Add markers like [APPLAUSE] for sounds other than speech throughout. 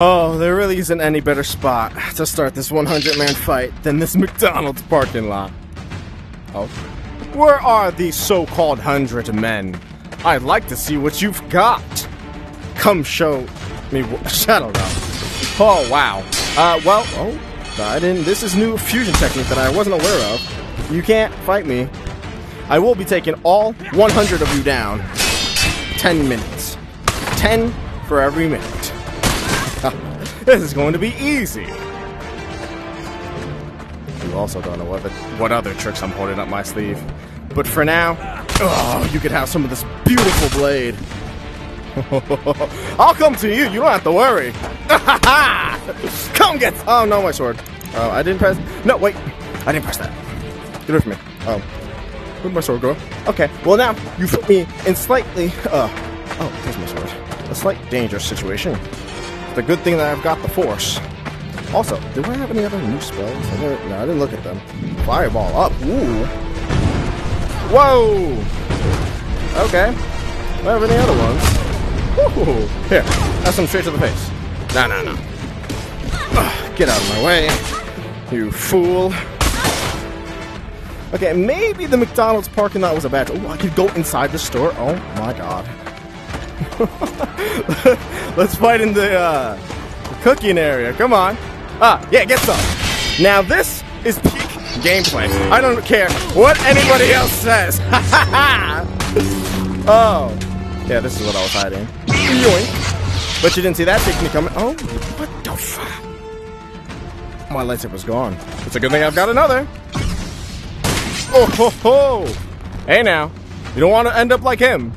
Oh, there really isn't any better spot to start this 100 man fight than this McDonald's parking lot. Oh. Where are these so called 100 men? I'd like to see what you've got. Come show me. Wh- [LAUGHS] Shadow Dog. Oh, wow. Uh, well, oh, I didn't. This is new fusion technique that I wasn't aware of. You can't fight me. I will be taking all 100 of you down. 10 minutes. 10 for every minute. This is going to be easy. You also don't know what, the, what other tricks I'm holding up my sleeve. But for now, oh, you could have some of this beautiful blade. [LAUGHS] I'll come to you. You don't have to worry. [LAUGHS] come get. Oh no, my sword. Oh, I didn't press. No, wait. I didn't press that. Get away from me. Oh, where'd my sword go? Okay. Well, now you put me in slightly. Uh, oh, there's my sword. A slight dangerous situation. A good thing that I've got the force. Also, do I have any other new spells? I no, I didn't look at them. Fireball up. Ooh. Whoa. Okay. Do I have any other ones? Ooh. Here, have some straight to the face. No, no, no. Ugh, Get out of my way, you fool. Okay, maybe the McDonald's parking lot was a bad. Oh, I could go inside the store. Oh my god. [LAUGHS] Let's fight in the uh, cooking area. Come on. Ah, yeah, get some. Now this is peak gameplay. I don't care what anybody else says. [LAUGHS] oh, yeah, this is what I was hiding. Yoink. But you didn't see that technique coming. Oh, what the fuck? My lightsaber's gone. It's a good thing I've got another. Oh ho ho! Hey now, you don't want to end up like him.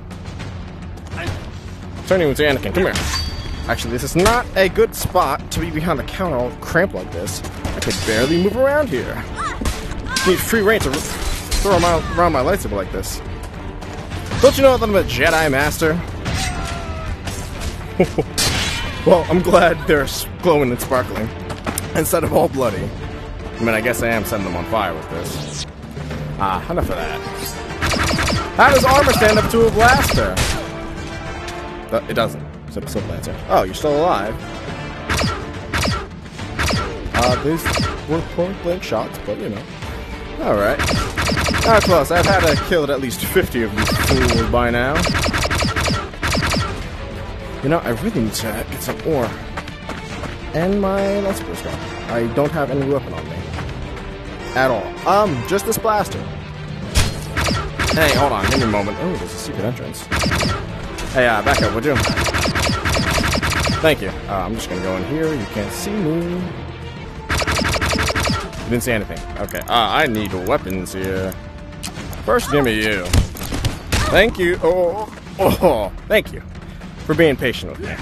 Turn you into Anakin. Come here. Actually, this is not a good spot to be behind the counter all cramped like this. I could barely move around here. Need free rein to throw around, around my lightsaber like this. Don't you know that I'm a Jedi Master? [LAUGHS] well, I'm glad they're glowing and sparkling instead of all bloody. I mean, I guess I am setting them on fire with this. Ah, enough of that. How does armor stand up to a blaster? Uh, it doesn't. It's a silk lancer. Oh, you're still alive. Uh, these were point blank shots, but you know. Alright. Not close. I've had to kill at least 50 of these fools by now. You know, I really need to get some ore. And my lightsaber's gone. I don't have any weapon on me. At all. Um, just this blaster. Hey, hold on. Give me a moment. Oh, there's a secret entrance. Hey, uh, back up, would you? Thank you. Uh, I'm just gonna go in here. You can't see me. You Didn't see anything. Okay. Uh, I need weapons here. First, give me you. Thank you. Oh, oh, oh, thank you for being patient with me.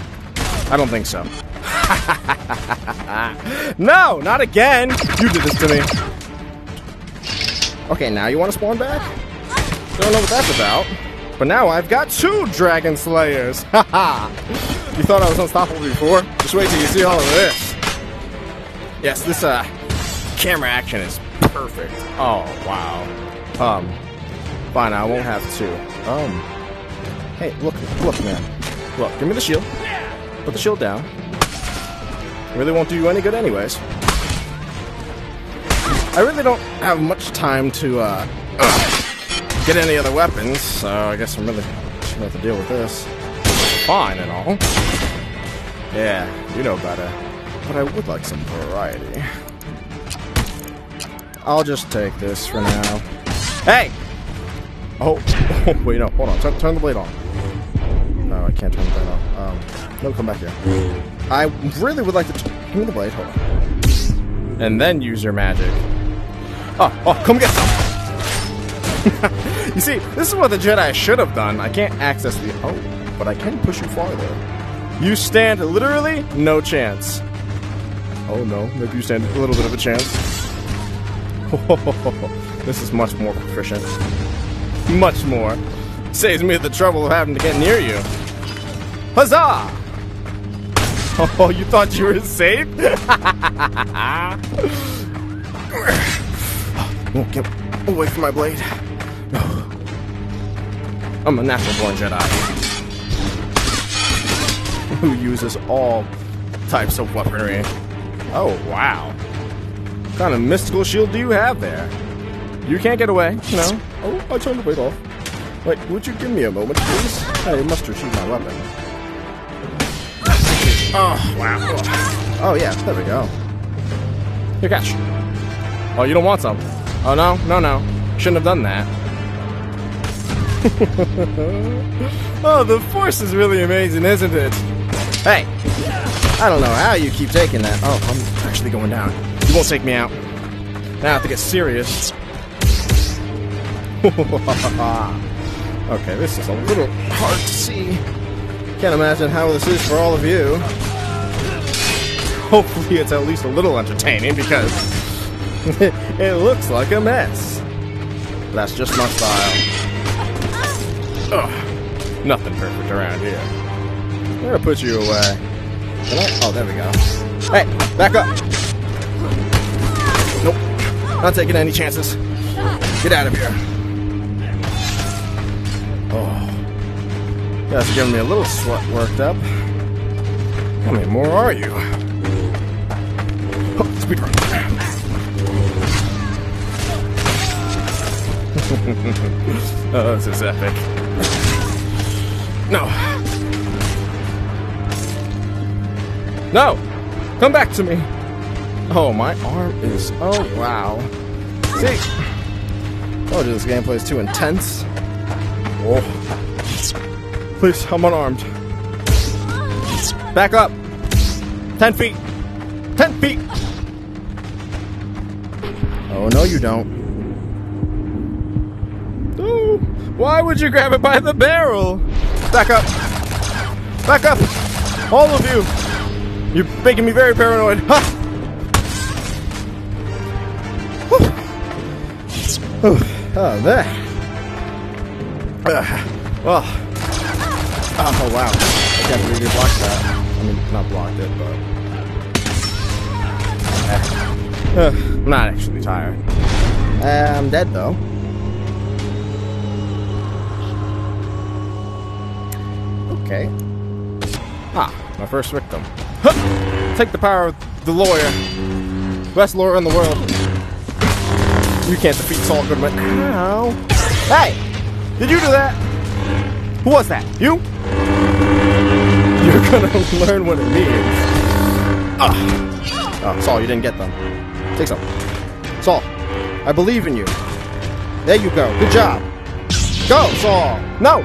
I don't think so. [LAUGHS] no, not again. You did this to me. Okay, now you want to spawn back? Don't know what that's about. But now I've got two Dragon Slayers. [LAUGHS] Haha. you thought I was unstoppable before? Just wait till you see all of this. Yes, this uh camera action is perfect. Oh wow. Um fine, I won't have two. Um Hey, look, look man. Look, give me the shield. Put the shield down. Really won't do you any good anyways. I really don't have much time to uh get any other weapons, so I guess I'm really gonna have to deal with this. Fine and all. Yeah, you know better. But I would like some variety. I'll just take this for now. Hey! Oh, [LAUGHS] wait, no, hold on. Turn, turn the blade on. No, I can't turn the blade on. Um, no, come back here. I really would like to. T- Give me the blade, hold on. And then use your magic. Oh, oh, come get some! [LAUGHS] you [LAUGHS] see, this is what the Jedi should have done. I can't access the. Oh, but I can push you farther. You stand literally no chance. Oh no, maybe you stand a little bit of a chance. [LAUGHS] this is much more proficient. Much more. Saves me the trouble of having to get near you. Huzzah! [LAUGHS] Oh, you thought you were safe? oh, get away from my blade. I'm a natural born Jedi [LAUGHS] who uses all types of weaponry. Oh, wow. What kind of mystical shield do you have there? You can't get away. No. Oh, I turned the weight off. Wait, would you give me a moment, please? I must retrieve my weapon. Oh, wow. Oh, yeah, there we go. Here, catch. Oh, you don't want some? Oh, no? No, no. Shouldn't have done that. [LAUGHS] oh, the force is really amazing, isn't it? Hey! I don't know how you keep taking that. Oh, I'm actually going down. You won't take me out. Now I have to get serious. [LAUGHS] okay, this is a little hard to see. Can't imagine how this is for all of you. Hopefully it's at least a little entertaining because [LAUGHS] it looks like a mess. That's just my style. Ugh, nothing perfect around here. I'm gonna put you away. Oh, there we go. Hey, back up! Nope, not taking any chances. Get out of here. Oh, that's giving me a little sweat worked up. How many more are you? Oh, speed run. [LAUGHS] oh, this is epic. No. No! Come back to me! Oh, my arm is... Oh, wow. See? Oh, this gameplay is too intense. Oh. Please, I'm unarmed. Back up! Ten feet! Ten feet! Oh, no you don't. Oh, why would you grab it by the barrel? Back up. Back up. All of you. You're making me very paranoid. Ha! Oh, there. Uh, well. Oh, wow. I can't believe you blocked that. I mean, not blocked it, but... Uh, I'm not actually tired. Uh, I'm dead, though. Okay. Ah, my first victim. Huh! Take the power of the lawyer. Best lawyer in the world. You can't defeat Saul Goodman. Ow. Hey! Did you do that? Who was that? You? You're gonna [LAUGHS] learn what it means. Ah. Oh, Saul, you didn't get them. Take some. Saul, I believe in you. There you go. Good job. Go, Saul. No.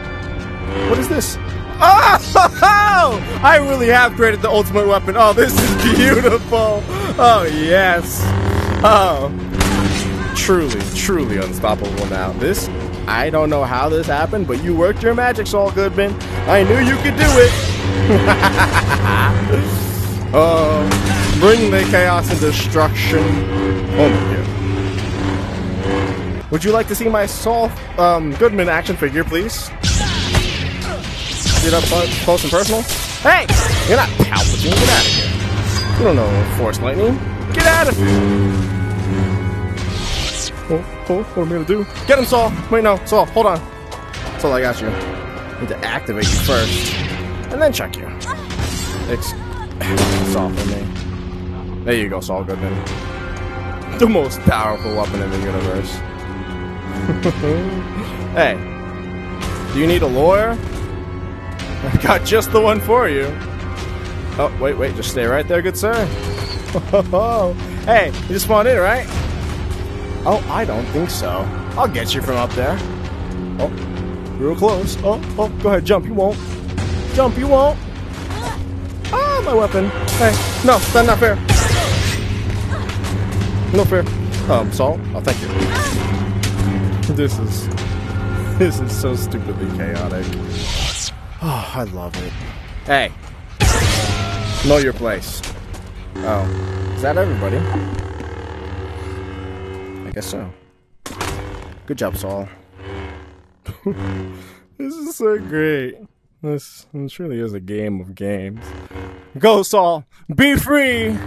What is this? Oh! [LAUGHS] I really have created the ultimate weapon. Oh, this is beautiful. Oh, yes. Oh. Truly, truly unstoppable now. This, I don't know how this happened, but you worked your magic, Saul Goodman. I knew you could do it. [LAUGHS] oh, bring the chaos and destruction home with you. Would you like to see my Saul um, Goodman action figure, please? It up close and personal? Hey! You're not Palpatine. Get out of here. You don't know Force Lightning. Get out of here! Oh, oh, what am I gonna do? Get him, Saul! Wait, no, Saul, hold on. Saul, I got you. I need to activate you first. And then check you. It's [LAUGHS] Saul for me. There you go, Saul Goodman. The most powerful weapon in the universe. [LAUGHS] hey, do you need a lawyer? I [LAUGHS] got just the one for you. Oh, wait, wait, just stay right there, good sir. [LAUGHS] hey, you just spawned in, right? Oh, I don't think so. I'll get you from up there. Oh, real close. Oh, oh, go ahead, jump, you won't. Jump, you won't. Ah, my weapon. Hey, no, that's not fair. No fair. Um, Saul, oh, thank you. [LAUGHS] This is, this is so stupidly chaotic. I love it. Hey. Know your place. Oh. Is that everybody? I guess so. Good job, Saul. [LAUGHS] this is so great. This, this really is a game of games. Go, Saul! Be free!